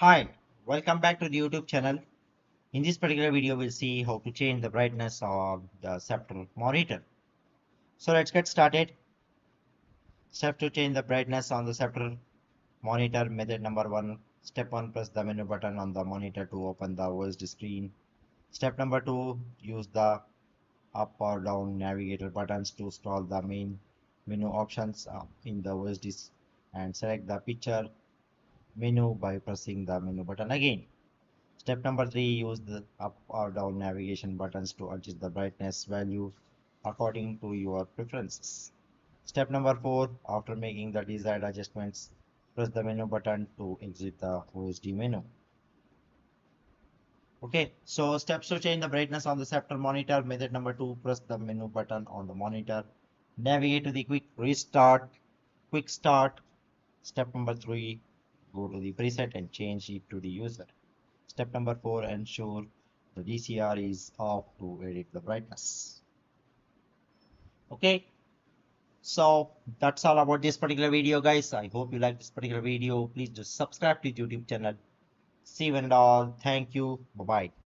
Hi, welcome back to the YouTube channel. In this particular video, we'll see how to change the brightness of the Sceptre monitor. So let's get started. Step to change the brightness on the Sceptre monitor. Method number one. Step one, press the menu button on the monitor to open the OSD screen. Step number two, use the up or down navigator buttons to scroll the main menu options uh, in the OSD and select the picture menu by pressing the menu button again. Step number three, use the up or down navigation buttons to adjust the brightness value according to your preferences. Step number four, after making the desired adjustments, press the menu button to exit the OSD menu. Okay, so steps to change the brightness on the Sceptre monitor. Method number two, press the menu button on the monitor. Navigate to the quick restart, quick start. Step number three, go to the preset and change it to the user. Step number four, ensure the DCR is off to edit the brightness. Okay, so that's all about this particular video, guys. I hope you like this particular video. Please just subscribe to YouTube channel. See you and all. Thank you. Bye bye.